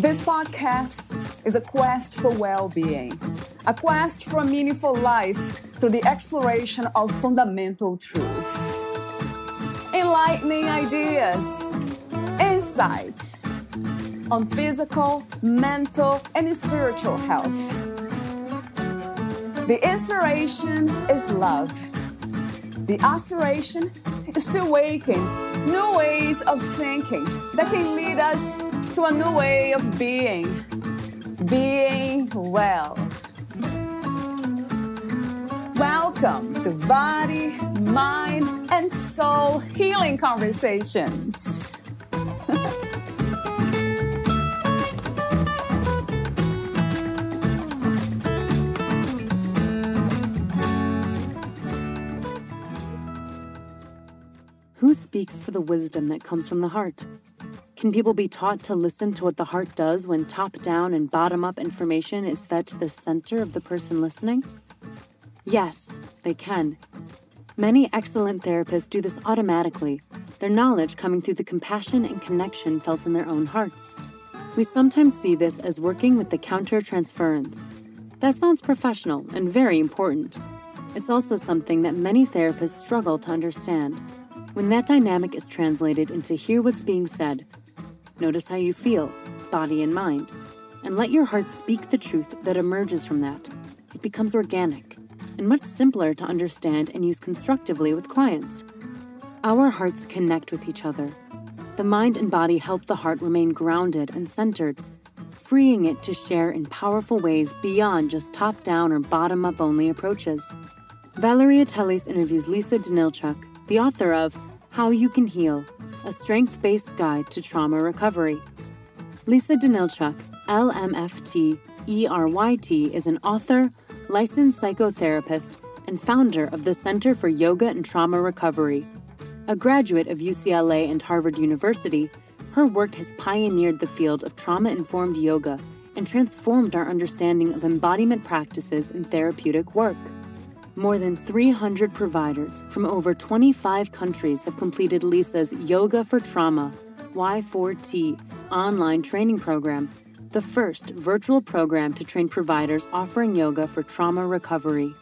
This podcast is a quest for well being, a quest for a meaningful life through the exploration of fundamental truth. Enlightening ideas, insights on physical, mental, and spiritual health. The inspiration is love. The aspiration is to awaken new ways of thinking that can lead us to a new way of being, being well. Welcome to Body, Mind, and Soul Healing Conversations. Who speaks for the wisdom that comes from the heart? Can people be taught to listen to what the heart does when top down and bottom up information is fed to the center of the person listening? Yes, they can. Many excellent therapists do this automatically, their knowledge coming through the compassion and connection felt in their own hearts. We sometimes see this as working with the countertransference. That sounds professional and very important. It's also something that many therapists struggle to understand. When that dynamic is translated into hear what's being said, notice how you feel, body and mind, and let your heart speak the truth that emerges from that. It becomes organic and much simpler to understand and use constructively with clients. Our hearts connect with each other. The mind and body help the heart remain grounded and centered, freeing it to share in powerful ways beyond just top down or bottom up only approaches. Valeria Teles interviews Lisa Danylchuk, the author of How You Can Heal, a strength based guide to trauma recovery. Lisa Danylchuk, LMFT ERYT, is an author, licensed psychotherapist, and founder of the Center for Yoga and Trauma Recovery. A graduate of UCLA and Harvard University, her work has pioneered the field of trauma informed yoga and transformed our understanding of embodiment practices in therapeutic work. More than 300 providers from over 25 countries have completed Lisa's Yoga for Trauma Y4T online training program, the first virtual program to train providers offering yoga for trauma recovery.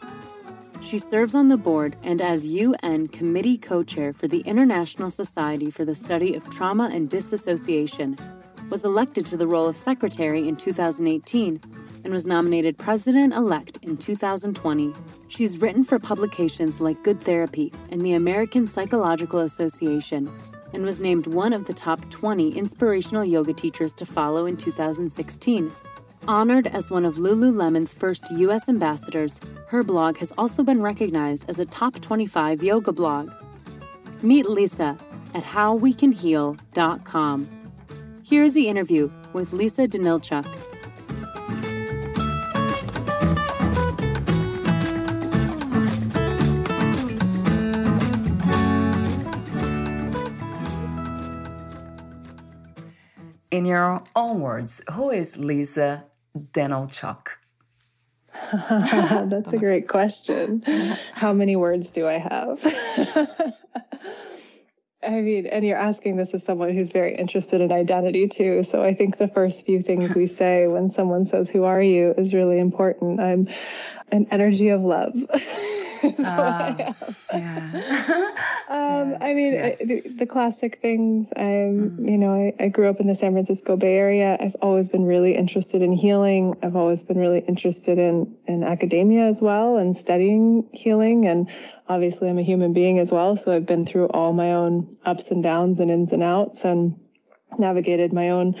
She serves on the board and as UN Committee Co Chair for the International Society for the Study of Trauma and Disassociation, was elected to the role of Secretary in 2018 and was nominated President elect in 2020. She's written for publications like Good Therapy and the American Psychological Association and was named one of the top 20 inspirational yoga teachers to follow in 2016. Honored as one of Lululemon's first U.S. ambassadors, her blog has also been recognized as a top 25 yoga blog. Meet Lisa at howwecanheal.com. Here is the interview with Lisa Danylchuk. In your own words, who is Lisa Danylchuk? That's a great question. How many words do I have? I mean, and you're asking this as someone who's very interested in identity too. So I think the first few things we say when someone says, Who are you? is really important. I'm an energy of love. I yeah. um, yes, I mean, yes. I, the, the, classic things. I'm, mm. you know, I, I, grew up in the San Francisco Bay Area. I've always been really interested in healing. I've always been really interested in in academia as well and studying healing. And obviously, I'm a human being as well, so I've been through all my own ups and downs and ins and outs and navigated my own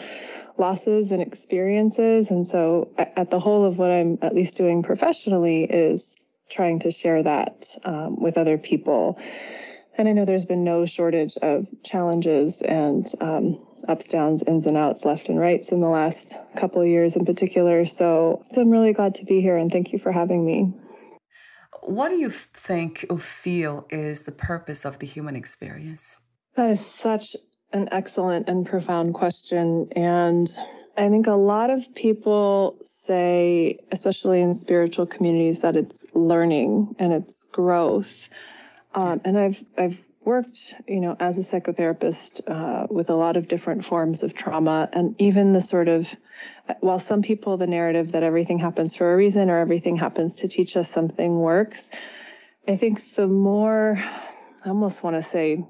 losses and experiences. And so, at the whole of what I'm at least doing professionally is trying to share that um, with other people. And I know there's been no shortage of challenges and um, ups, downs, ins and outs, left and rights in the last couple of years in particular. So, so I'm really glad to be here and thank you for having me. What do you think or feel is the purpose of the human experience? That is such an excellent and profound question. And I think a lot of people say, especially in spiritual communities, that it's learning and it's growth. Um, and I've I've worked, you know, as a psychotherapist uh, with a lot of different forms of trauma, and even the sort of, while some people the narrative that everything happens for a reason or everything happens to teach us something works, I think the more, I almost want to say,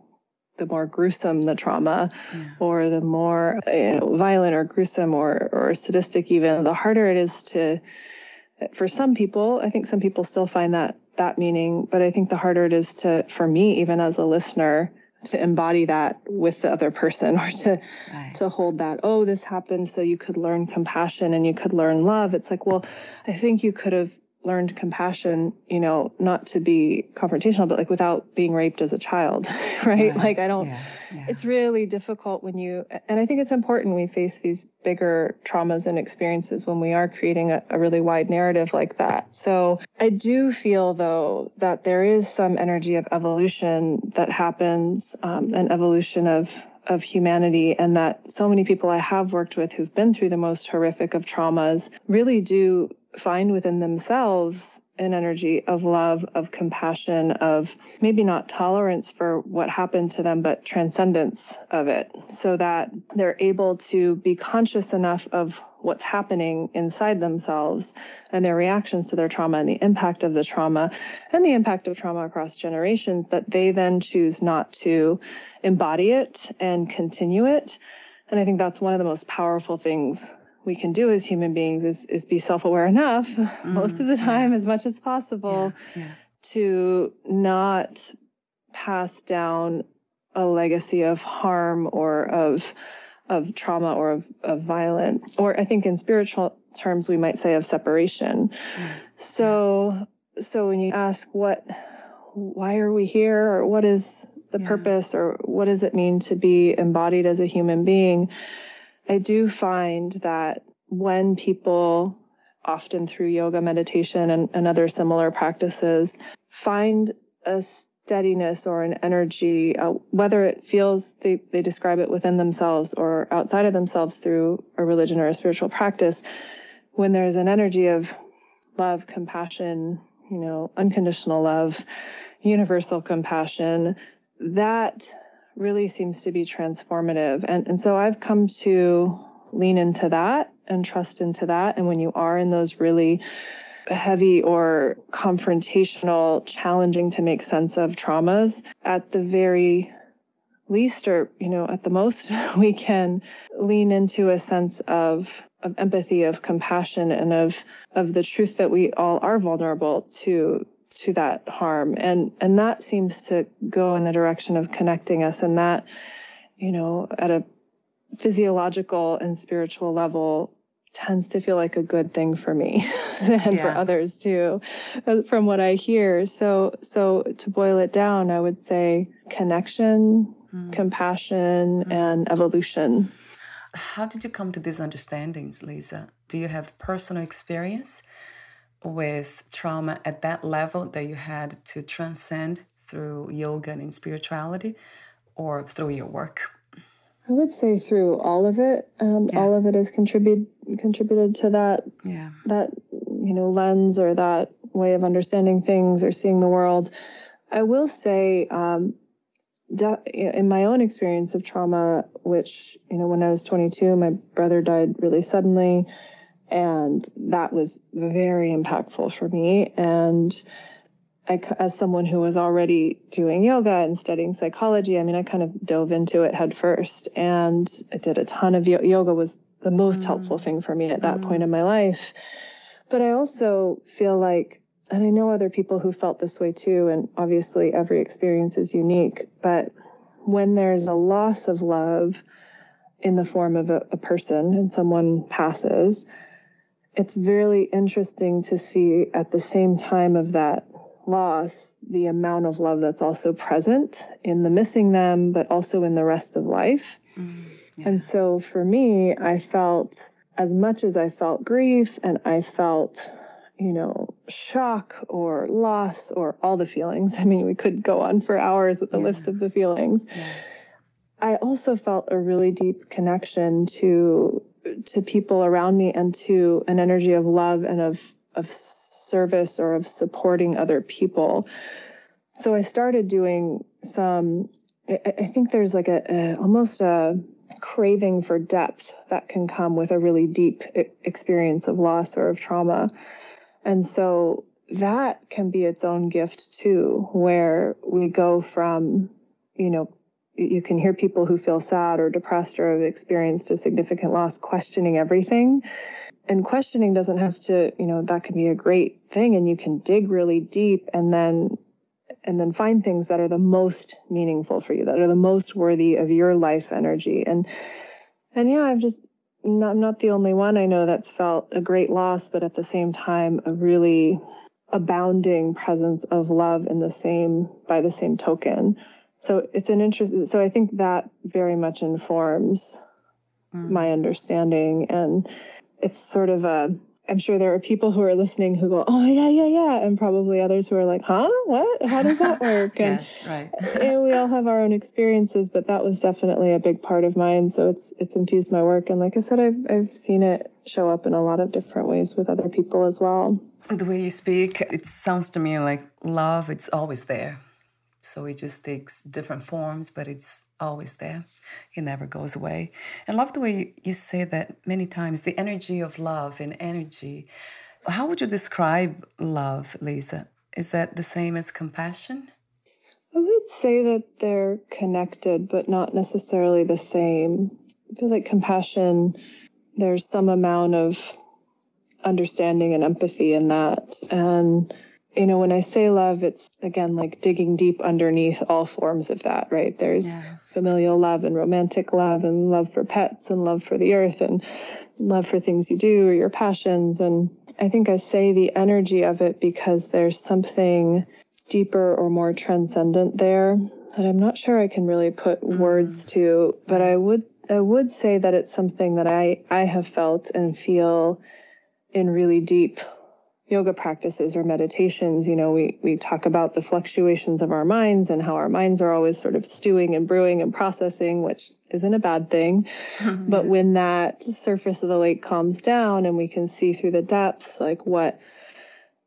the more gruesome the trauma, yeah. or the more you know, violent or gruesome or or sadistic, even the harder it is to. For some people, I think some people still find that that meaning, but I think the harder it is to, for me, even as a listener, to embody that with the other person or to right. to hold that oh this happened so you could learn compassion and you could learn love it's like well i think you could have learned compassion you know not to be confrontational but like without being raped as a child right, right. like i don't yeah yeah. it's really difficult when you and i think it's important we face these bigger traumas and experiences when we are creating a, a really wide narrative like that so i do feel though that there is some energy of evolution that happens um, an evolution of of humanity and that so many people I have worked with who've been through the most horrific of traumas really do find within themselves an energy of love, of compassion, of maybe not tolerance for what happened to them, but transcendence of it, so that they're able to be conscious enough of what's happening inside themselves and their reactions to their trauma and the impact of the trauma and the impact of trauma across generations that they then choose not to embody it and continue it. And I think that's one of the most powerful things we can do as human beings is is be self-aware enough mm, most of the time yeah. as much as possible yeah, yeah. to not pass down a legacy of harm or of of trauma or of, of violence or i think in spiritual terms we might say of separation so so when you ask what why are we here or what is the purpose or what does it mean to be embodied as a human being I do find that when people, often through yoga, meditation, and, and other similar practices, find a steadiness or an energy, uh, whether it feels they, they describe it within themselves or outside of themselves through a religion or a spiritual practice, when there's an energy of love, compassion, you know, unconditional love, universal compassion, that really seems to be transformative. And, and so I've come to lean into that and trust into that. And when you are in those really heavy or confrontational, challenging to make sense of traumas, at the very least or you know at the most we can lean into a sense of of empathy of compassion and of of the truth that we all are vulnerable to to that harm and and that seems to go in the direction of connecting us and that you know at a physiological and spiritual level tends to feel like a good thing for me and yeah. for others too uh, from what i hear so so to boil it down i would say connection mm. compassion mm. and evolution how did you come to these understandings lisa do you have personal experience with trauma at that level that you had to transcend through yoga and spirituality or through your work? I would say through all of it. Um, yeah. All of it has contributed contributed to that yeah. that you know lens or that way of understanding things or seeing the world. I will say, um, in my own experience of trauma, which you know when I was 22, my brother died really suddenly. And that was very impactful for me. And I, as someone who was already doing yoga and studying psychology, I mean, I kind of dove into it head first and I did a ton of yo- yoga was the most mm. helpful thing for me at that mm. point in my life. But I also feel like, and I know other people who felt this way too, and obviously every experience is unique, but when there's a loss of love in the form of a, a person and someone passes, it's really interesting to see at the same time of that loss the amount of love that's also present in the missing them, but also in the rest of life. Mm, yeah. And so for me, I felt as much as I felt grief and I felt, you know, shock or loss or all the feelings. I mean, we could go on for hours with a yeah. list of the feelings. Yeah. I also felt a really deep connection to to people around me and to an energy of love and of of service or of supporting other people. so I started doing some. I, I think there's like a, a almost a craving for depth that can come with a really deep experience of loss or of trauma. And so that can be its own gift too, where we go from, you know, you can hear people who feel sad or depressed or have experienced a significant loss questioning everything. And questioning doesn't have to, you know, that can be a great thing and you can dig really deep and then and then find things that are the most meaningful for you, that are the most worthy of your life energy. And and yeah, I've just not, I'm not the only one I know that's felt a great loss, but at the same time a really abounding presence of love in the same by the same token. So it's an interest. So I think that very much informs mm. my understanding, and it's sort of a I'm sure there are people who are listening who go, "Oh yeah, yeah, yeah," and probably others who are like, "Huh? What? How does that work?" And, yes, right. and we all have our own experiences, but that was definitely a big part of mine. So it's it's infused my work, and like I said, I've I've seen it show up in a lot of different ways with other people as well. The way you speak, it sounds to me like love. It's always there. So it just takes different forms, but it's always there. It never goes away. And love the way you say that many times the energy of love and energy. How would you describe love, Lisa? Is that the same as compassion? I would say that they're connected, but not necessarily the same. I feel like compassion, there's some amount of understanding and empathy in that. And you know, when I say love, it's again like digging deep underneath all forms of that, right? There's yeah. familial love and romantic love and love for pets and love for the earth and love for things you do or your passions. And I think I say the energy of it because there's something deeper or more transcendent there that I'm not sure I can really put mm. words to, but I would I would say that it's something that I I have felt and feel in really deep yoga practices or meditations, you know, we, we talk about the fluctuations of our minds and how our minds are always sort of stewing and brewing and processing, which isn't a bad thing. but when that surface of the lake calms down and we can see through the depths, like what,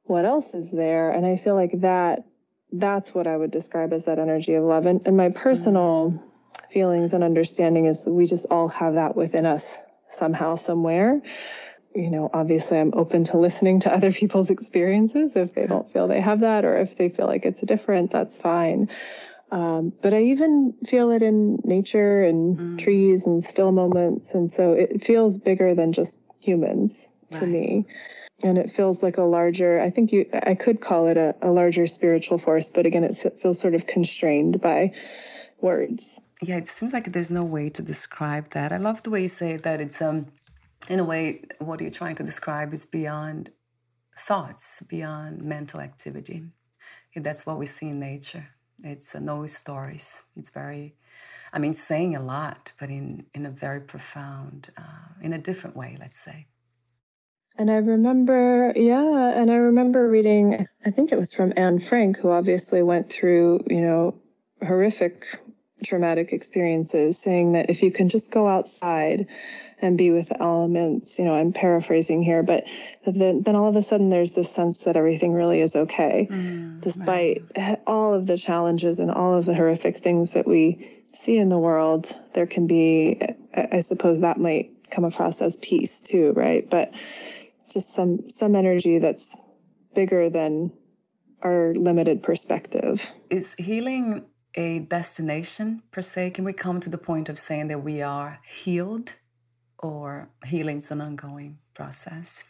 what else is there? And I feel like that, that's what I would describe as that energy of love. And, and my personal mm-hmm. feelings and understanding is we just all have that within us somehow, somewhere you know, obviously I'm open to listening to other people's experiences. If they don't feel they have that or if they feel like it's different, that's fine. Um, but I even feel it in nature and mm. trees and still moments. And so it feels bigger than just humans right. to me. And it feels like a larger, I think you, I could call it a, a larger spiritual force, but again, it feels sort of constrained by words. Yeah, it seems like there's no way to describe that. I love the way you say that it's um in a way, what you're trying to describe is beyond thoughts, beyond mental activity. That's what we see in nature. It's uh, no stories. It's very, I mean, saying a lot, but in, in a very profound, uh, in a different way, let's say. And I remember, yeah, and I remember reading, I think it was from Anne Frank, who obviously went through, you know, horrific traumatic experiences, saying that if you can just go outside and be with the elements. You know, I'm paraphrasing here, but then, then all of a sudden there's this sense that everything really is okay, mm, despite all of the challenges and all of the horrific things that we see in the world. There can be, I suppose, that might come across as peace too, right? But just some some energy that's bigger than our limited perspective. Is healing a destination per se? Can we come to the point of saying that we are healed? or healing is an ongoing process?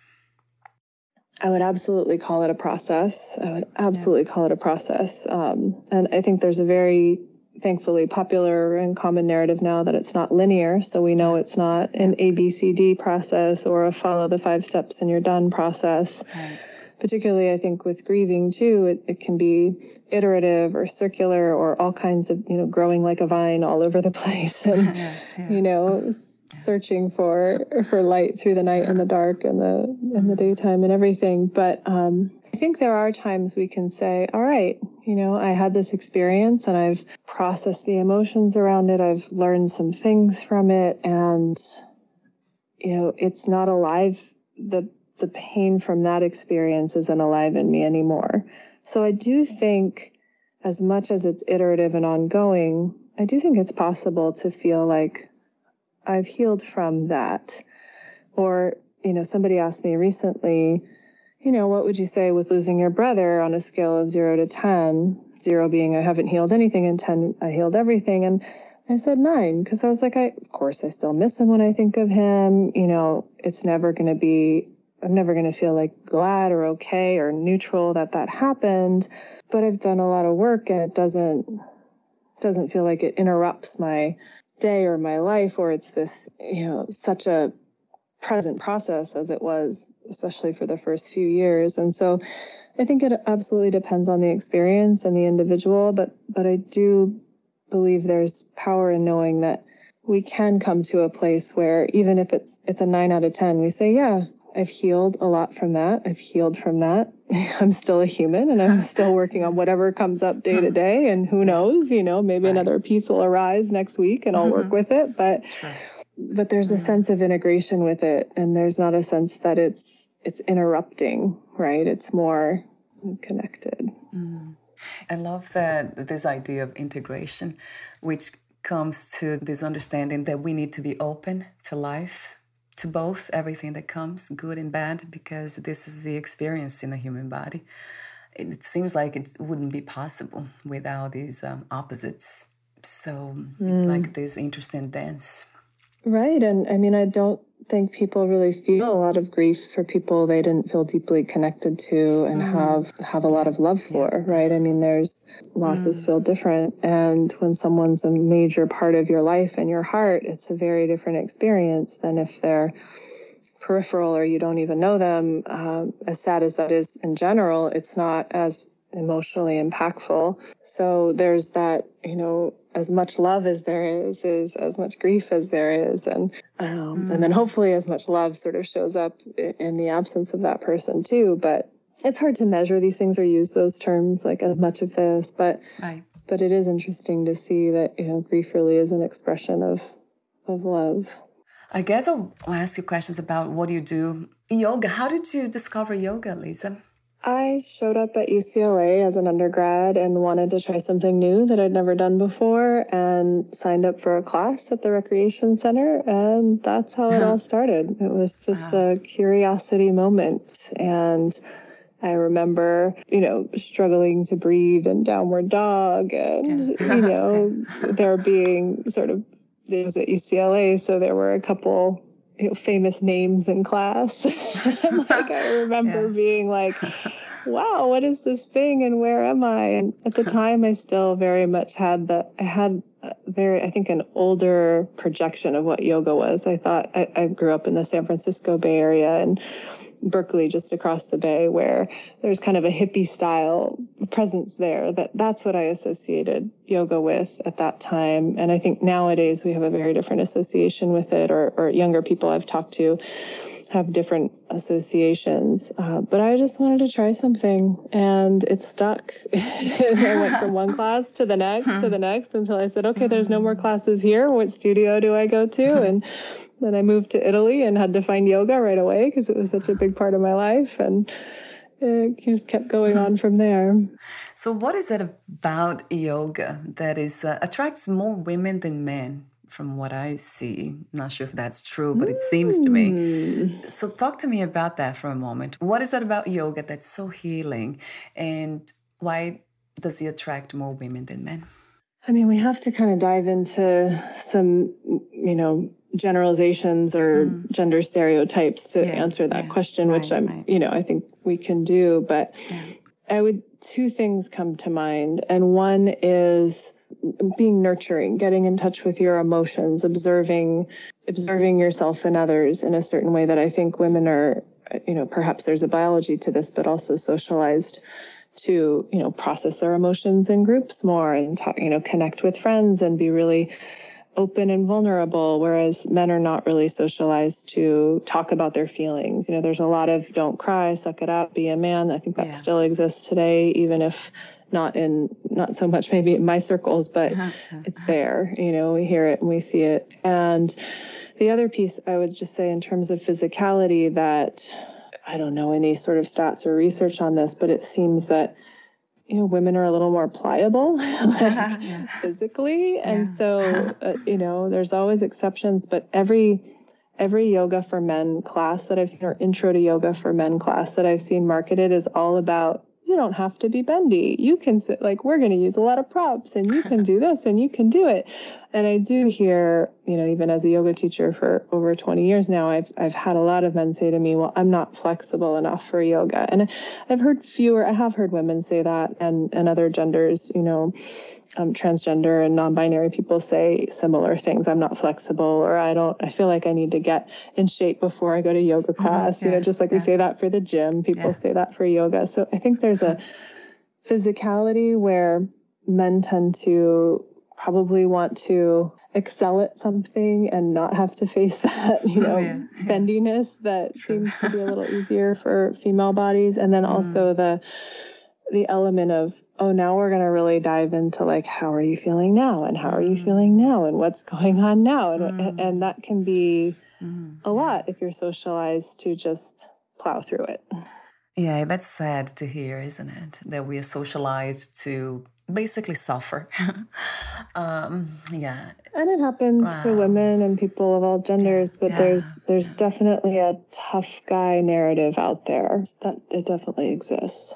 I would absolutely call it a process. I would absolutely yeah. call it a process. Um, and I think there's a very, thankfully, popular and common narrative now that it's not linear. So we know it's not an ABCD process or a follow the five steps and you're done process. Right. Particularly, I think with grieving too, it, it can be iterative or circular or all kinds of, you know, growing like a vine all over the place. And, yeah, yeah. you know, searching for for light through the night and the dark and the in the daytime and everything. But um, i think there are times we can say all right you know i had this experience and i've processed the emotions around it. I've learned some things from it. And you know it's not alive the the pain from that experience isn't alive in me anymore so i do think as much as it's iterative and ongoing, I do think it's possible to feel like I've healed from that. Or, you know, somebody asked me recently, you know, what would you say with losing your brother on a scale of zero to 10? Zero being I haven't healed anything, and 10, I healed everything. And I said nine because I was like, I, of course, I still miss him when I think of him. You know, it's never going to be, I'm never going to feel like glad or okay or neutral that that happened. But I've done a lot of work and it doesn't, doesn't feel like it interrupts my day or my life or it's this, you know, such a present process as it was, especially for the first few years. And so I think it absolutely depends on the experience and the individual, but, but I do believe there's power in knowing that we can come to a place where even if it's, it's a nine out of 10, we say, yeah, I've healed a lot from that. I've healed from that. I'm still a human and I'm still working on whatever comes up day to day. And who knows, you know, maybe right. another piece will arise next week and I'll mm-hmm. work with it. But, sure. but there's a mm-hmm. sense of integration with it. And there's not a sense that it's, it's interrupting, right? It's more connected. Mm. I love that this idea of integration, which comes to this understanding that we need to be open to life to both everything that comes, good and bad, because this is the experience in the human body. It seems like it wouldn't be possible without these um, opposites. So mm. it's like this interesting dance. Right. And I mean, I don't think people really feel a lot of grief for people they didn't feel deeply connected to and mm. have have a lot of love for right i mean there's losses mm. feel different and when someone's a major part of your life and your heart it's a very different experience than if they're peripheral or you don't even know them um, as sad as that is in general it's not as emotionally impactful. So there's that you know as much love as there is is as much grief as there is. And um, mm. and then hopefully as much love sort of shows up in the absence of that person too. But it's hard to measure these things or use those terms like as much of this. But right. but it is interesting to see that you know grief really is an expression of of love. I guess i'll ask you questions about what do you do? Yoga. How did you discover yoga lisa I showed up at UCLA as an undergrad and wanted to try something new that I'd never done before and signed up for a class at the recreation center. And that's how it all started. It was just wow. a curiosity moment. And I remember, you know, struggling to breathe in downward dog and, yeah. you know, there being sort of, it was at UCLA. So there were a couple you know, famous names in class. like I remember yeah. being like, wow, what is this thing and where am I? And at the time I still very much had the I had very I think an older projection of what yoga was. I thought I, I grew up in the San Francisco Bay Area and Berkeley just across the bay where there's kind of a hippie style presence there that that's what I associated yoga with at that time and I think nowadays we have a very different association with it or, or younger people I've talked to have different associations. Uh, but I just wanted to try something and it stuck. I went from one class to the next to the next until I said, okay, there's no more classes here. What studio do I go to? And then I moved to Italy and had to find yoga right away because it was such a big part of my life. And it just kept going on from there. So, what is it about yoga that is uh, attracts more women than men? From what I see, not sure if that's true, but it seems to me. Hmm. So, talk to me about that for a moment. What is it about yoga that's so healing, and why does it attract more women than men? I mean, we have to kind of dive into some, you know, generalizations or mm. gender stereotypes to yeah, answer that yeah, question, right, which I'm, right. you know, I think we can do. But yeah. I would, two things come to mind. And one is being nurturing, getting in touch with your emotions, observing, observing yourself and others in a certain way that I think women are, you know, perhaps there's a biology to this, but also socialized to, you know, process their emotions in groups more and talk, you know, connect with friends and be really open and vulnerable, whereas men are not really socialized to talk about their feelings. You know, there's a lot of don't cry, suck it up, be a man. I think that yeah. still exists today, even if not in not so much maybe in my circles, but uh-huh. uh-huh. it's there. You know, we hear it and we see it. And the other piece I would just say in terms of physicality that I don't know any sort of stats or research on this, but it seems that you know women are a little more pliable like, physically yeah. and so uh, you know there's always exceptions but every every yoga for men class that i've seen or intro to yoga for men class that i've seen marketed is all about you don't have to be bendy. You can sit like we're going to use a lot of props and you can do this and you can do it. And I do hear, you know, even as a yoga teacher for over 20 years now, I've I've had a lot of men say to me, "Well, I'm not flexible enough for yoga." And I've heard fewer I have heard women say that and and other genders, you know, um, transgender and non-binary people say similar things. I'm not flexible, or I don't. I feel like I need to get in shape before I go to yoga mm-hmm. class. Mm-hmm. Yeah. You know, just like yeah. we say that for the gym, people yeah. say that for yoga. So I think there's a physicality where men tend to probably want to excel at something and not have to face that, you know, yeah, yeah. bendiness that True. seems to be a little easier for female bodies. And then also mm. the the element of oh now we're going to really dive into like how are you feeling now and how are you feeling mm. now and what's going on now and mm. and that can be mm. a lot if you're socialized to just plow through it yeah that's sad to hear isn't it that we are socialized to basically suffer um yeah and it happens wow. to women and people of all genders but yeah. there's there's definitely a tough guy narrative out there that it definitely exists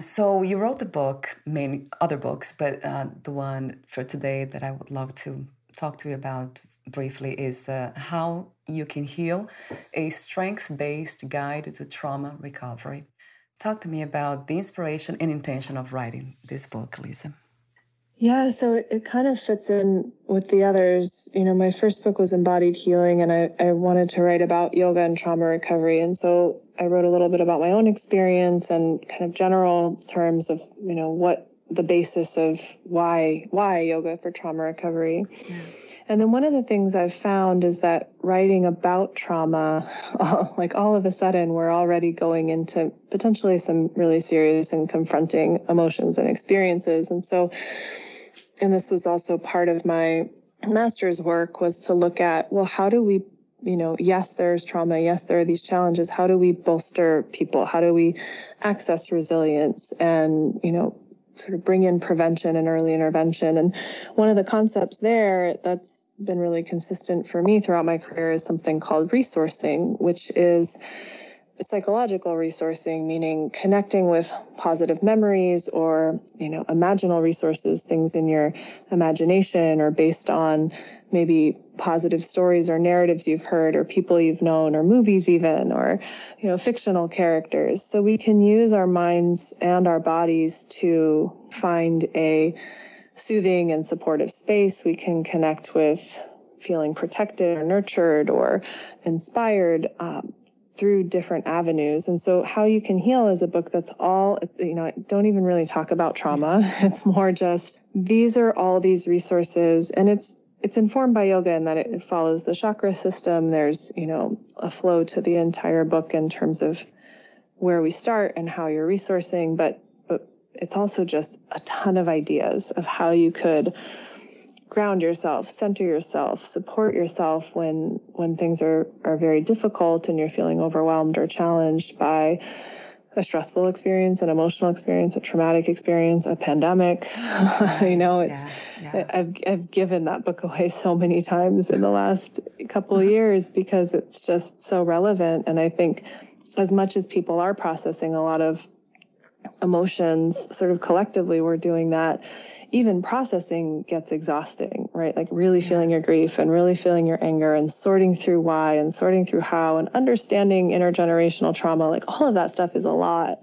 so you wrote the book, many other books, but uh, the one for today that I would love to talk to you about briefly is uh, how you can heal a strength-based guide to trauma recovery. Talk to me about the inspiration and intention of writing this book, Lisa. Yeah, so it, it kind of fits in with the others. You know, my first book was Embodied Healing, and I, I wanted to write about yoga and trauma recovery. And so I wrote a little bit about my own experience and kind of general terms of, you know, what the basis of why why yoga for trauma recovery. Yeah. And then one of the things I've found is that writing about trauma, like all of a sudden, we're already going into potentially some really serious and confronting emotions and experiences. And so, and this was also part of my master's work was to look at, well, how do we you know, yes, there's trauma. Yes, there are these challenges. How do we bolster people? How do we access resilience and, you know, sort of bring in prevention and early intervention? And one of the concepts there that's been really consistent for me throughout my career is something called resourcing, which is psychological resourcing, meaning connecting with positive memories or, you know, imaginal resources, things in your imagination or based on maybe positive stories or narratives you've heard or people you've known or movies even or you know fictional characters so we can use our minds and our bodies to find a soothing and supportive space we can connect with feeling protected or nurtured or inspired um, through different avenues. And so how you can heal is a book that's all, you know, don't even really talk about trauma. It's more just these are all these resources and it's it's informed by yoga in that it follows the chakra system. There's, you know, a flow to the entire book in terms of where we start and how you're resourcing, but, but it's also just a ton of ideas of how you could ground yourself, center yourself, support yourself when when things are are very difficult and you're feeling overwhelmed or challenged by a stressful experience, an emotional experience, a traumatic experience, a pandemic. you know, it's yeah, yeah. I've I've given that book away so many times in the last couple of years because it's just so relevant. And I think as much as people are processing a lot of emotions, sort of collectively, we're doing that even processing gets exhausting, right? Like really feeling your grief and really feeling your anger and sorting through why and sorting through how and understanding intergenerational trauma, like all of that stuff is a lot.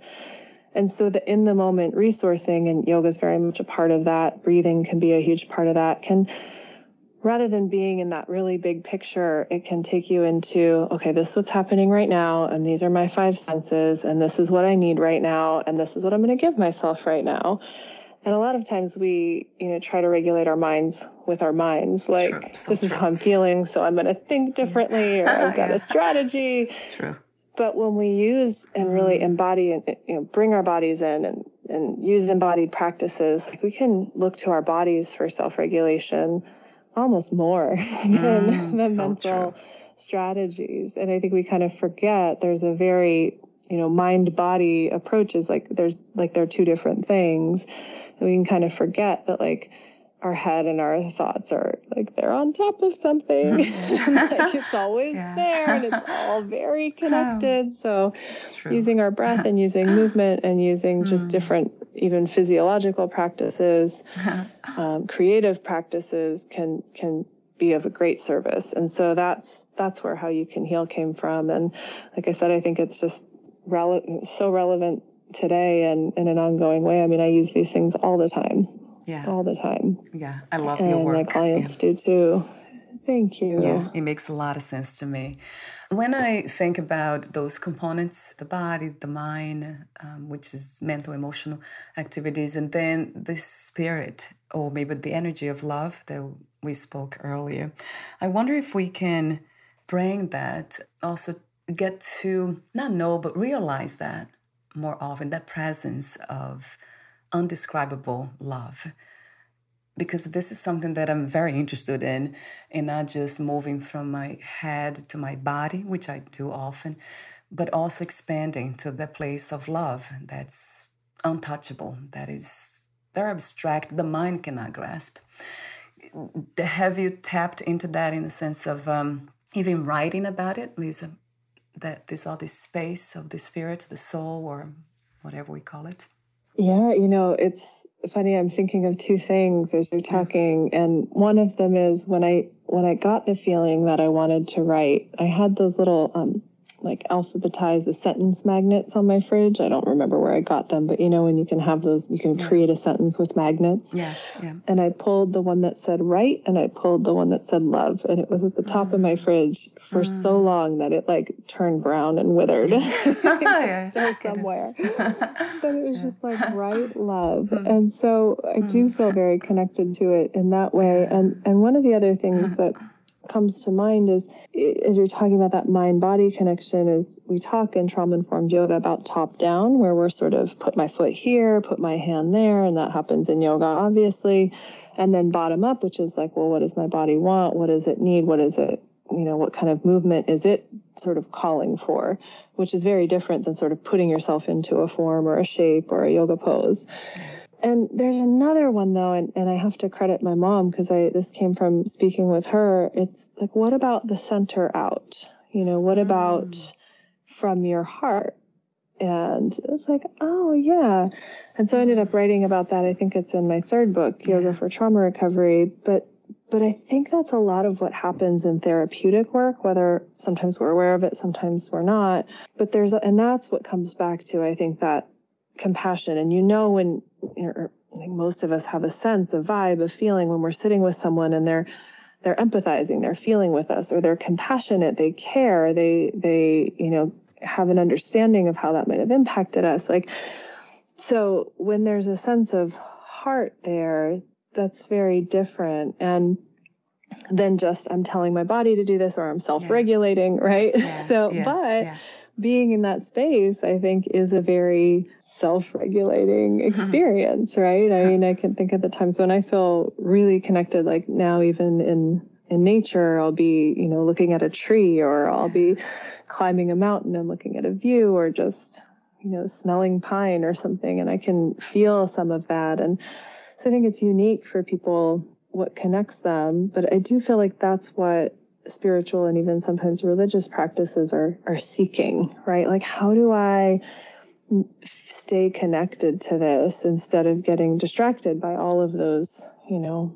And so the in the moment resourcing and yoga is very much a part of that. Breathing can be a huge part of that. Can rather than being in that really big picture, it can take you into, okay, this is what's happening right now, and these are my five senses, and this is what I need right now, and this is what I'm going to give myself right now. And a lot of times we, you know, try to regulate our minds with our minds. Like, true, so this true. is how I'm feeling, so I'm going to think differently, or I've got yeah. a strategy. True. But when we use and really mm. embody and you know bring our bodies in and and use embodied practices, like we can look to our bodies for self-regulation almost more than mm, the so mental true. strategies. And I think we kind of forget there's a very you know mind body approach is like there's like they're two different things and we can kind of forget that like our head and our thoughts are like they're on top of something. Like it's always yeah. there and it's all very connected. So using our breath and using movement and using just mm. different even physiological practices um, creative practices can can be of a great service. And so that's that's where how you can heal came from. And like i said i think it's just rele- so relevant today and in an ongoing way. I mean i use these things all the time. Yeah. All the time. Yeah i love and your work. my clients yeah. do too. Thank you. Yeah it makes a lot of sense to me. When i think about those components the body the mind um, which is mental emotional activities and then the spirit or maybe the energy of love that we spoke earlier i wonder if we can bring that also get to not know but realize that more often that presence of undescribable love because this is something that I'm very interested in, in not just moving from my head to my body, which I do often, but also expanding to the place of love that's untouchable, that is very abstract, the mind cannot grasp. Have you tapped into that in the sense of um, even writing about it, Lisa? That there's all this space of the spirit, the soul, or whatever we call it? Yeah, you know, it's funny. I'm thinking of two things as you're talking, and one of them is when I when I got the feeling that I wanted to write. I had those little um, like alphabetize the sentence magnets on my fridge. I don't remember where I got them, but you know when you can have those, you can yeah. create a sentence with magnets. Yeah, yeah. And I pulled the one that said write, and I pulled the one that said love, and it was at the top mm. of my mm. fridge for mm. so long that it like turned brown and withered. yeah. Still somewhere, but it was yeah. just like write love, mm. and so I do mm. feel very connected to it in that way. And and one of the other things that comes to mind is as you're talking about that mind body connection is we talk in trauma informed yoga about top down where we're sort of put my foot here put my hand there and that happens in yoga obviously. And then bottom up which is like well what does my body want? What does it need? What is it you know what kind of movement is it sort of calling for? Which is very different than sort of putting yourself into a form or a shape or a yoga pose and there's another one though, and, and I have to credit my mom because I this came from speaking with her. It's like, what about the center out? You know, what about mm. from your heart? And it's like, oh yeah. And so I ended up writing about that. I think it's in my third book, yeah. Yoga for Trauma Recovery. But but I think that's a lot of what happens in therapeutic work, whether sometimes we're aware of it, sometimes we're not. But there's, and that's what comes back to, I think, that compassion. And you know, when I think most of us have a sense, a vibe, a feeling when we're sitting with someone and they're they're empathizing, they're feeling with us, or they're compassionate, they care, they they you know have an understanding of how that might have impacted us. Like so, when there's a sense of heart there, that's very different. And then just I'm telling my body to do this or I'm self-regulating, yeah. right? Yeah. so, yes. but yeah being in that space, I think, is a very self regulating experience, right? I mean, I can think of the times when I feel really connected, like now, even in in nature, I'll be, you know, looking at a tree or I'll be climbing a mountain and looking at a view or just, you know, smelling pine or something. And I can feel some of that. And so I think it's unique for people what connects them. But I do feel like that's what spiritual and even sometimes religious practices are are seeking, right? Like how do I stay connected to this instead of getting distracted by all of those, you know,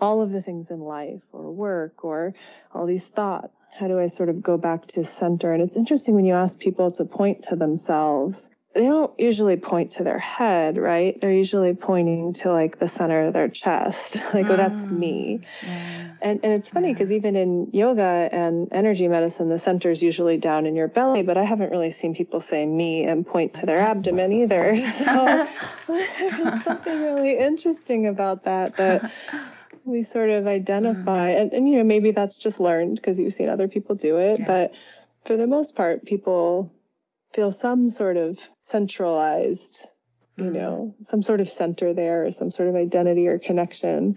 all of the things in life or work or all these thoughts? How do I sort of go back to center? And it's interesting when you ask people to point to themselves they don't usually point to their head, right? They're usually pointing to like the center of their chest, like, mm. oh, that's me. Yeah. And and it's funny because yeah. even in yoga and energy medicine, the center is usually down in your belly, but I haven't really seen people say me and point to their abdomen either. So there's something really interesting about that that we sort of identify, mm. and, and you know maybe that's just learned because you've seen other people do it, yeah. but for the most part, people feel some sort of centralized, you mm-hmm. know, some sort of center there, or some sort of identity or connection.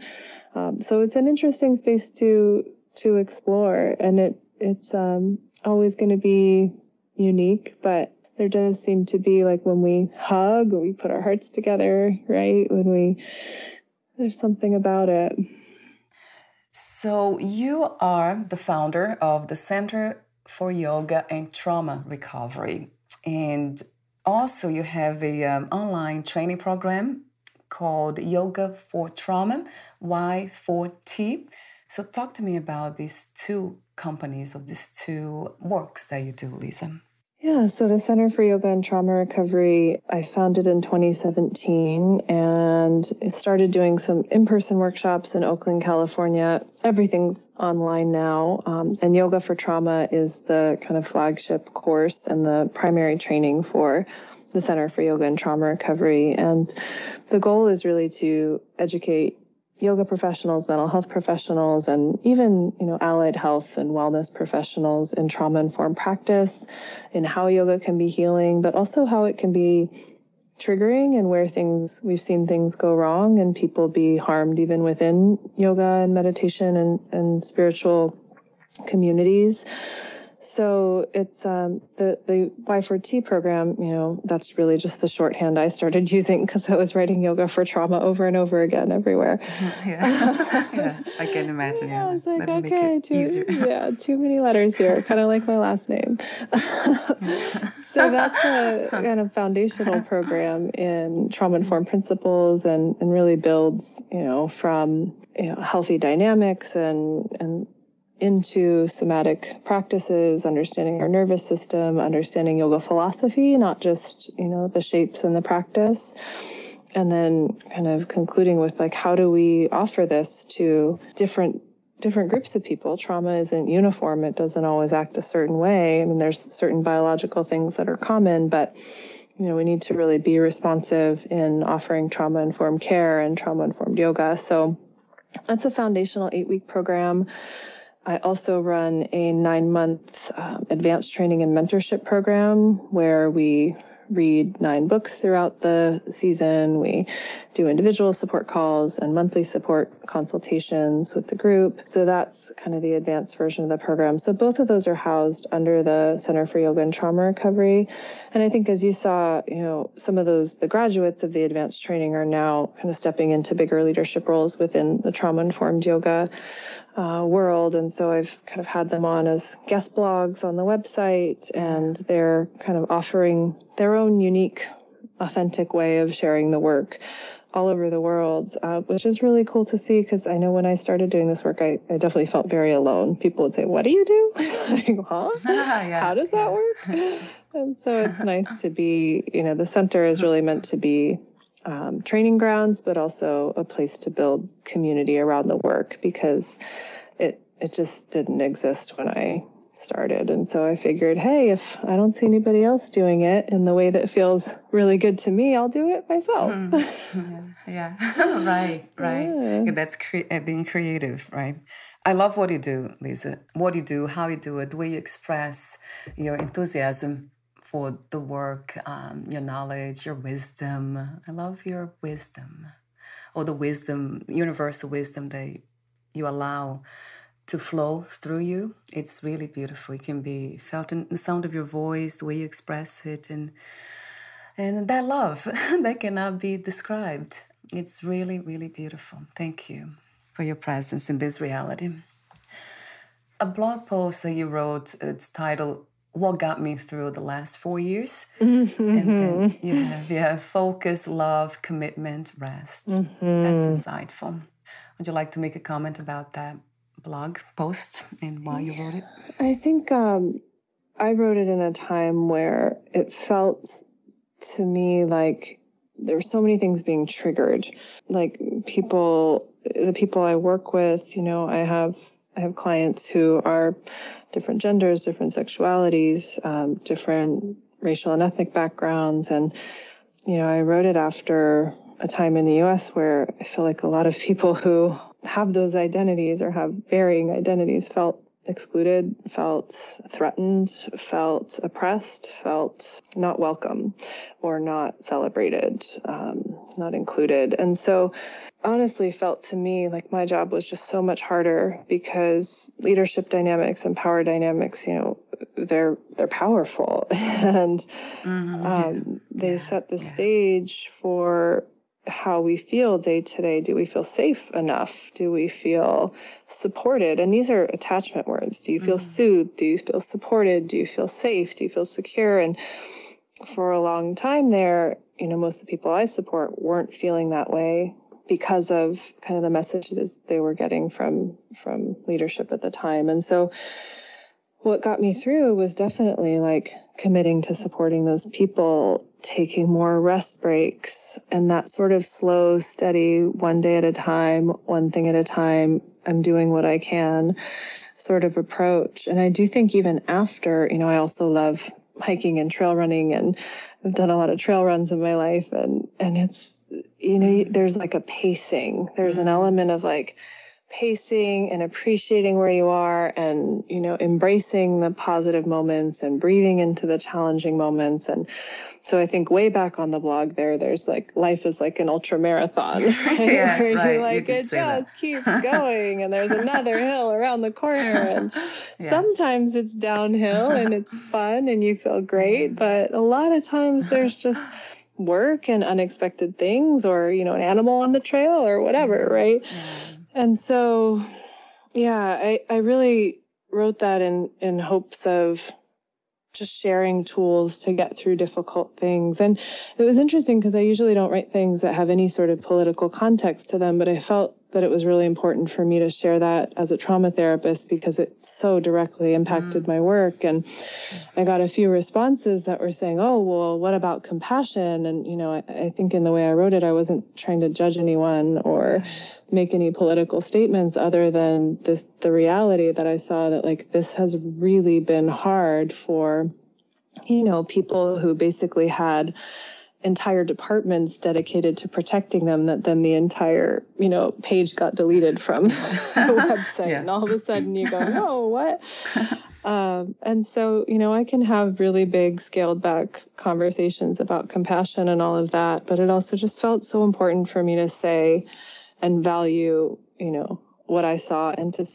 Um, so it's an interesting space to to explore, and it it's um, always going to be unique, but there does seem to be like when we hug, we put our hearts together, right? When we, there's something about it. So, you are the founder of the Center for Yoga and Trauma Recovery. And also, you have a um, online training program called Yoga for Trauma, Y4T. So, talk to me about these two companies of these two works that you do, Lisa. Yeah, so the Center for Yoga and Trauma Recovery, I founded in 2017 and started doing some in person workshops in Oakland, California. Everything's online now. Um, and Yoga for Trauma is the kind of flagship course and the primary training for the Center for Yoga and Trauma Recovery. And the goal is really to educate yoga professionals, mental health professionals, and even, you know, allied health and wellness professionals in trauma informed practice, in how yoga can be healing, but also how it can be triggering and where things we've seen things go wrong and people be harmed even within yoga and meditation and, and spiritual communities. So it's um, the the Y4T program. You know, that's really just the shorthand I started using because I was writing yoga for trauma over and over again everywhere. Yeah, yeah I can imagine. Yeah, I was like, okay, too, yeah, too many letters here, kind of like my last name. so that's a kind of foundational program in trauma informed principles and and really builds, you know, from you know healthy dynamics and and into somatic practices, understanding our nervous system, understanding yoga philosophy, not just, you know, the shapes and the practice. And then kind of concluding with like, how do we offer this to different different groups of people. Trauma isn't uniform. It doesn't always act a certain way. I mean, there's certain biological things that are common, but you know, we need to really be responsive in offering trauma informed care and trauma informed yoga. So that's a foundational eight week program. I also run a nine month um, advanced training and mentorship program where we read nine books throughout the season. We do individual support calls and monthly support consultations with the group. So that's kind of the advanced version of the program. So both of those are housed under the Center for Yoga and Trauma Recovery. And I think as you saw, you know, some of those, the graduates of the advanced training are now kind of stepping into bigger leadership roles within the trauma informed yoga uh, world. And so I've kind of had them on as guest blogs on the website, and they're kind of offering their own unique, authentic way of sharing the work all over the world, uh, which is really cool to see because I know when I started doing this work, I, I definitely felt very alone. People would say, What do you do? like, huh? yeah, How does that work? and so it's nice to be, you know, the center is really meant to be um, training grounds, but also a place to build community around the work because it it just didn't exist when I started. And so I figured, hey, if I don't see anybody else doing it in the way that feels really good to me, I'll do it myself. Mm. yeah, yeah. right, right. Yeah. That's cre- uh, being creative, right? I love what you do, Lisa. What you do, how you do it, the way you express your enthusiasm for the work, um, your knowledge, your wisdom. I love your wisdom, or the wisdom, universal wisdom that you allow to flow through you. It's really beautiful. It can be felt in the sound of your voice, the way you express it, and and that love that cannot be described. It's really, really beautiful. Thank you for your presence in this reality. A blog post that you wrote, it's titled what got me through the last four years. Mm-hmm. And then you have yeah, focus, love, commitment, rest. Mm-hmm. That's insightful. Would you like to make a comment about that blog post and why you wrote it? I think um, I wrote it in a time where it felt to me like there were so many things being triggered. Like people, the people I work with, you know, I have I have clients who are different genders, different sexualities, um, different racial and ethnic backgrounds. And, you know, I wrote it after a time in the US where I feel like a lot of people who have those identities or have varying identities felt excluded, felt threatened, felt oppressed, felt not welcome or not celebrated, um, not included. And so honestly felt to me like my job was just so much harder because leadership dynamics and power dynamics, you know, they're they're powerful and mm-hmm. um, they yeah. set the yeah. stage for how we feel day to day. Do we feel safe enough? Do we feel supported? And these are attachment words. Do you feel mm. soothed? Do you feel supported? Do you feel safe? Do you feel secure? And for a long time there, you know, most of the people I support weren't feeling that way because of kind of the messages they were getting from from leadership at the time. And so what got me through was definitely like committing to supporting those people, taking more rest breaks, and that sort of slow, steady, one day at a time, one thing at a time, I'm doing what I can sort of approach. And I do think even after, you know, I also love hiking and trail running and I've done a lot of trail runs in my life and and it's you know there's like a pacing. There's an mm-hmm. element of like pacing and appreciating where you are and you know embracing the positive moments and breathing into the challenging moments and so i think way back on the blog there there's like life is like an ultra marathon right? yeah, where right. you like you it just that. keeps going and there's another hill around the corner and yeah. sometimes it's downhill and it's fun and you feel great but a lot of times there's just work and unexpected things or you know an animal on the trail or whatever right yeah and so, yeah, I, I really wrote that in, in hopes of just sharing tools to get through difficult things. And it was interesting because I usually don't write things that have any sort of political context to them, but I felt that it was really important for me to share that as a trauma therapist because it so directly impacted mm. my work. And I got a few responses that were saying, oh, well, what about compassion? And, you know, I, I think in the way I wrote it, I wasn't trying to judge anyone or make any political statements other than this the reality that I saw that like this has really been hard for you know people who basically had entire departments dedicated to protecting them that then the entire you know page got deleted from the website yeah. and all of a sudden you go oh what um, and so you know i can have really big scaled back conversations about compassion and all of that but it also just felt so important for me to say and value, you know, what I saw and to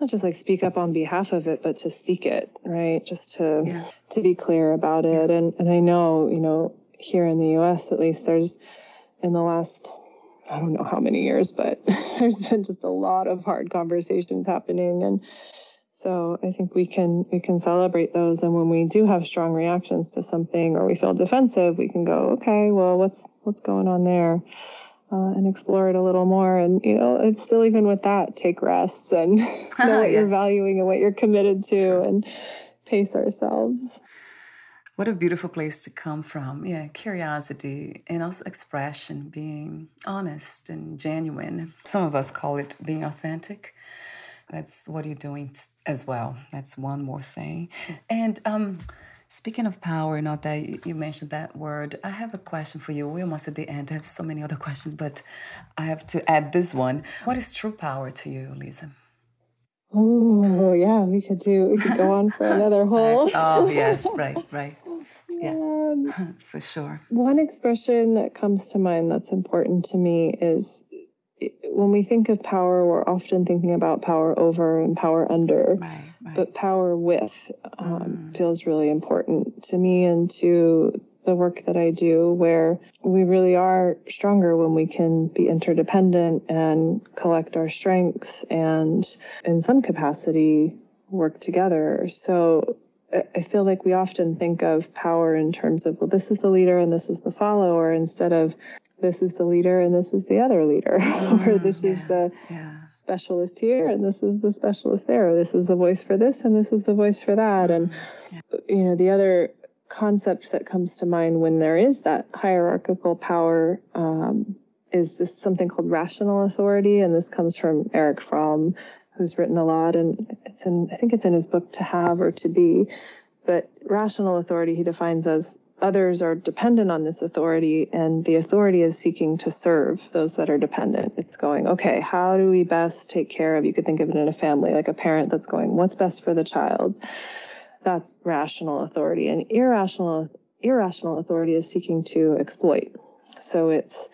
not just like speak up on behalf of it, but to speak it, right? Just to yeah. to be clear about it. And and I know, you know, here in the US at least there's in the last I don't know how many years, but there's been just a lot of hard conversations happening and so I think we can we can celebrate those and when we do have strong reactions to something or we feel defensive, we can go, okay, well what's what's going on there? uh, and explore it a little more. And, you know, it's still even with that, take rests and know what yes. you're valuing and what you're committed to and pace ourselves. What a beautiful place to come from. Yeah, curiosity and also expression, being honest and genuine. Some of us call it being authentic. That's what you're doing as well. That's one more thing. And um, Speaking of power, not that you mentioned that word, I have a question for you. We're almost at the end. I have so many other questions, but I have to add this one. What is true power to you, Lisa? Oh, yeah, we could do, we could go on for another whole. oh, yes, right, right. Yeah, um, for sure. One expression that comes to mind that's important to me is when we think of power, we're often thinking about power over and power under. Right but power with um, mm. feels really important to me and to the work that I do, where we really are stronger when we can be interdependent and collect our strengths and, in some capacity, work together. So I feel like we often think of power in terms of, well, this is the leader and this is the follower, instead of this is the leader and this is the other leader, mm, or this yeah, is the yeah specialist here and this is the specialist there. or This is the voice for this and this is the voice for that. And, yeah. you know, the other concept that comes to mind when there is that hierarchical power um, is this something called rational authority. And this comes from Erich Fromm, who's written a lot. And it's in, I think it's in his book To Have or To Be. But rational authority he defines as others are dependent on this authority and the authority is seeking to serve those that are dependent it's going okay how do we best take care of you could think of it in a family like a parent that's going what's best for the child that's rational authority and irrational irrational authority is seeking to exploit so it's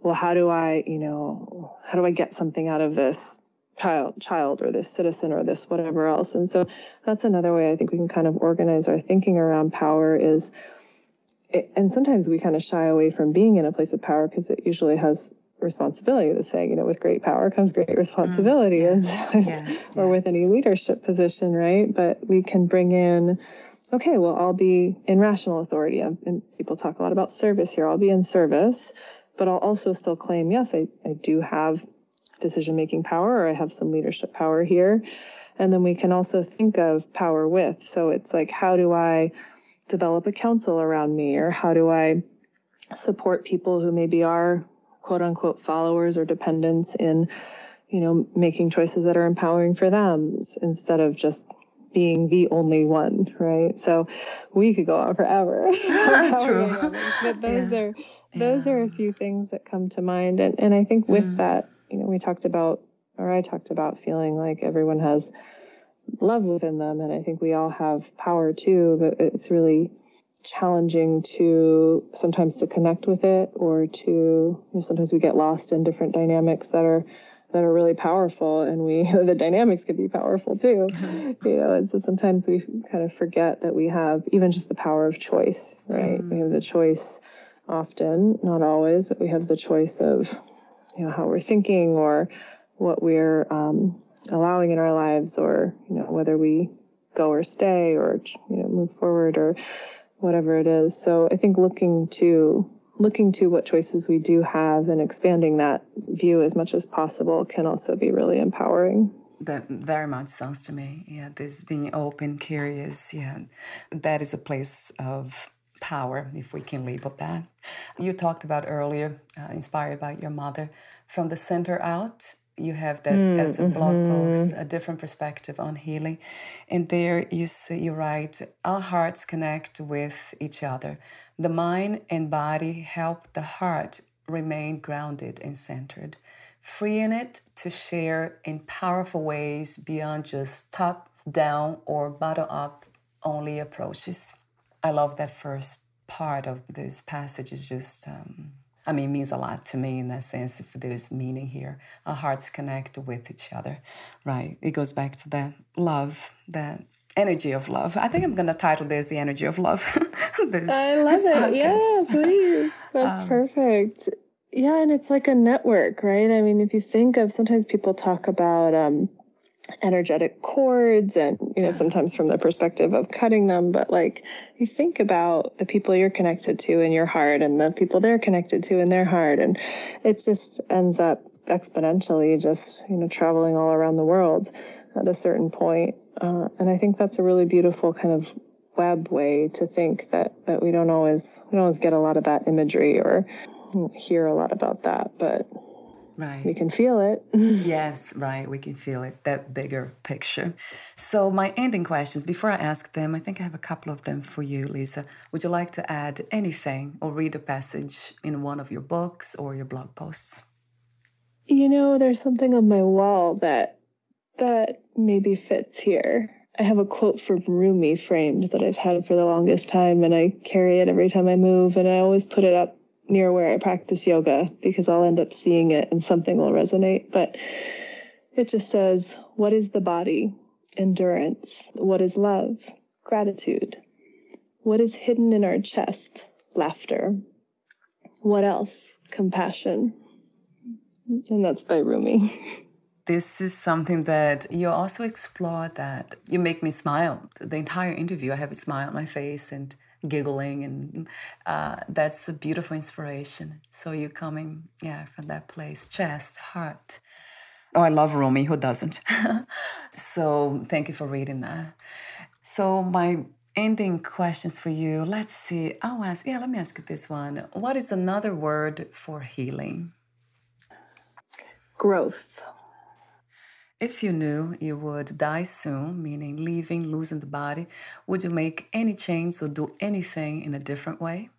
well how do i you know how do i get something out of this child child or this citizen or this whatever else. And so that's another way i think we can kind of organize our thinking around power is it, and sometimes we kind of shy away from being in a place of power because it usually has responsibility the saying you know with great power comes great responsibility mm, yeah, and yeah, or yeah. with any leadership position right? But we can bring in okay well i'll be in rational authority. And people talk a lot about service here. I'll be in service but i'll also still claim yes i, I do have decision making power or I have some leadership power here. And then we can also think of power with. So it's like, how do I develop a council around me? Or how do I support people who maybe are quote unquote followers or dependents in, you know, making choices that are empowering for them instead of just being the only one, right? So we could go on forever. True. but those yeah. are those yeah. are a few things that come to mind. And and I think with mm. that you know, we talked about, or I talked about feeling like everyone has love within them. And I think we all have power too, but it's really challenging to sometimes to connect with it or to, you know, sometimes we get lost in different dynamics that are, that are really powerful and we the dynamics can be powerful too mm-hmm. you know and so sometimes we kind of forget that we have even just the power of choice right mm. we have the choice often not always but we have the choice of you know how we're thinking or what we're um, allowing in our lives or you know whether we go or stay or you know move forward or whatever it is. So i think looking to looking to what choices we do have and expanding that view as much as possible can also be really empowering. That very much sounds to me. Yeah this being open curious yeah that is a place of power, if we can label that. You talked about earlier, uh, inspired by your mother, from the center out. You have that mm, as a blog mm-hmm. post, a different perspective on healing. And there you say, you write, our hearts connect with each other. The mind and body help the heart remain grounded and centered, freeing it to share in powerful ways beyond just top down or bottom up only approaches. I love that first part of this passage. Is just, um, I mean, means a lot to me in that sense. If there's meaning here, our hearts connect with each other, right? It goes back to that love, that energy of love. I think I'm going to title this "The Energy of Love." this, I love it. Podcast. Yeah, please. That's um, perfect. Yeah, and it's like a network, right? I mean, if you think of sometimes people talk about um, energetic cords and you know sometimes from the perspective of cutting them but like you think about the people you're connected to in your heart and the people they're connected to in their heart and it just ends up exponentially just you know traveling all around the world at a certain point. Uh, and i think that's a really beautiful kind of web way to think that that we don't always we don't always get a lot of that imagery or hear a lot about that but Right. We can feel it. yes, right. We can feel it, that bigger picture. So, my ending questions, before I ask them, I think I have a couple of them for you, Lisa. Would you like to add anything or read a passage in one of your books or your blog posts? You know, there's something on my wall that that maybe fits here. I have a quote from Rumi framed that I've had for the longest time, and I carry it every time I move, and I always put it up near where I practice yoga because I'll end up seeing it and something will resonate. But it just says, What is the body? Endurance. What is love? Gratitude. What is hidden in our chest? Laughter. What else? Compassion. And that's by Rumi. this is something that you also explore that you make me smile the entire interview i have a smile on my face and giggling and uh, that's a beautiful inspiration. So you're coming yeah from that place chest heart. Oh i love rumi who doesn't? So thank you for reading that. So my ending questions for you. Let's see. I'll ask yeah let me ask you this one. What is another word for healing? Growth if you knew you would die soon, meaning leaving, losing the body, would you make any change or do anything in a different way?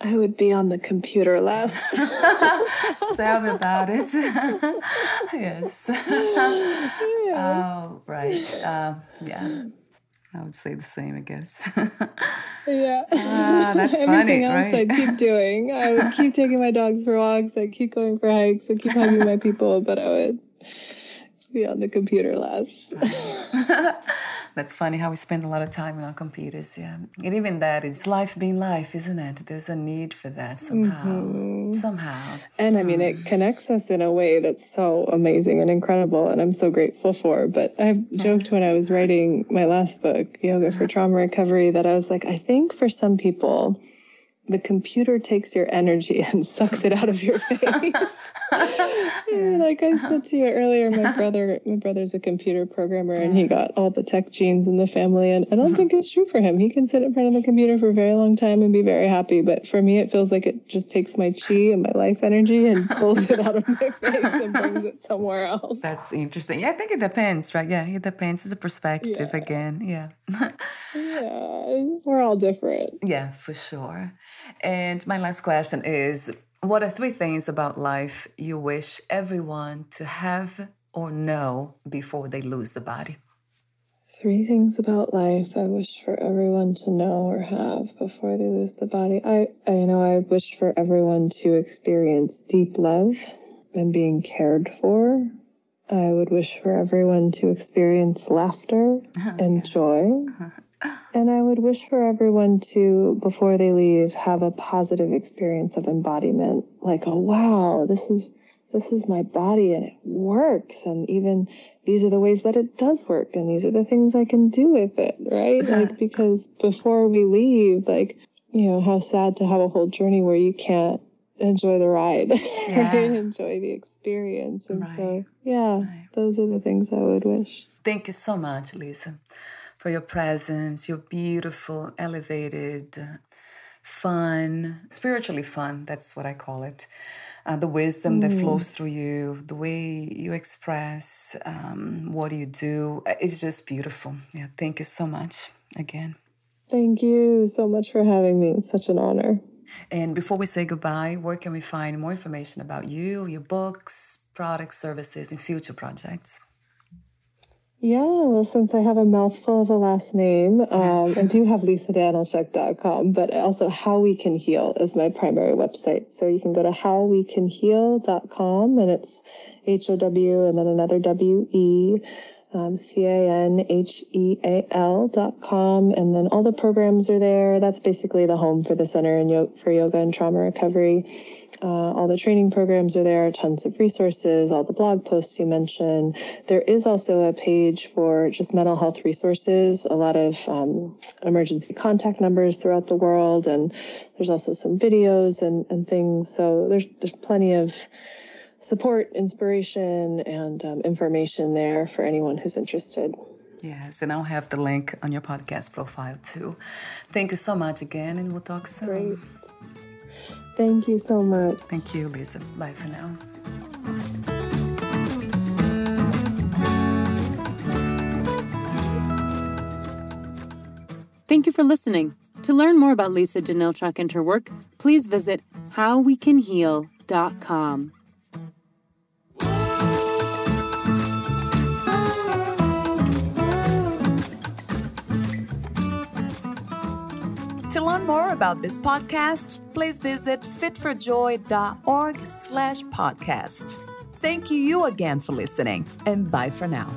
I would be on the computer less. Tell me about it. yes. Oh, right. Uh, yeah. I would say the same, I guess. yeah. Ah, that's Everything funny, else right? I'd keep doing. I would keep taking my dogs for walks. I'd keep going for hikes. I'd keep hugging my people, but I would be on the computer less. That's funny how we spend a lot of time on our computers, yeah. And even that is life being life, isn't it? There's a need for that somehow. Mm-hmm. Somehow. And I mean, it hmm. connects us in a way that's so amazing and incredible, and I'm so grateful for. But I've joked when I was writing my last book, Yoga for Trauma Recovery, that I was like, I think for some people, the computer takes your energy and sucks it out of your face. like I said to you earlier, my brother, my brother's a computer programmer, and he got all the tech genes in the family. And I don't uh-huh. think it's true for him. He can sit in front of the computer for a very long time and be very happy. But for me, it feels like it just takes my chi and my life energy and pulls it out of my face and brings it somewhere else. That's interesting. Yeah, I think it depends, right? Yeah, it depends. It's a perspective yeah. again. Yeah. yeah, we're all different. Yeah, for sure. And my last question is What are three things about life you wish everyone to have or know before they lose the body? Three things about life I wish for everyone to know or have before they lose the body. I, I you know I wish for everyone to experience deep love and being cared for. I would wish for everyone to experience laughter oh, and joy. And I would wish for everyone to, before they leave, have a positive experience of embodiment. Like, oh wow, this is this is my body and it works. And even these are the ways that it does work, and these are the things I can do with it, right? like because before we leave, like, you know, how sad to have a whole journey where you can't enjoy the ride, yeah. right? Enjoy the experience. And right. so yeah, right. those are the things I would wish. Thank you so much, Lisa for your presence, your beautiful, elevated, fun, spiritually fun. That's what I call it. Uh, the wisdom mm. that flows through you, the way you express um, what you do. It's just beautiful. Yeah, thank you so much again. Thank you so much for having me. It's such an honor. And before we say goodbye, where can we find more information about you, your books, products, services, and future projects? Yeah, well, since I have a mouthful of a last name, um, I do have lisadanylchuk.com, but also How We Can Heal is my primary website. So you can go to howwecanheal.com and it's H O W and then another W E um, C-A-N-H-E-A-L dot com. And then all the programs are there. That's basically the home for the Center and for Yoga and Trauma Recovery. Uh, all the training programs are there, tons of resources, all the blog posts you mentioned. There is also a page for just mental health resources, a lot of um, emergency contact numbers throughout the world. And there's also some videos and, and things. So there's, there's plenty of support, inspiration, and um, information there for anyone who's interested. Yes, and I'll have the link on your podcast profile too. Thank you so much again, and we'll talk soon. Great. Thank you so much. Thank you, Lisa. Bye for now. Thank you for listening. To learn more about Lisa Danylchuk and her work, please visit howwecanheal.com. more about this podcast, please visit fitforjoy.org slash podcast. Thank you again for listening, and bye for now.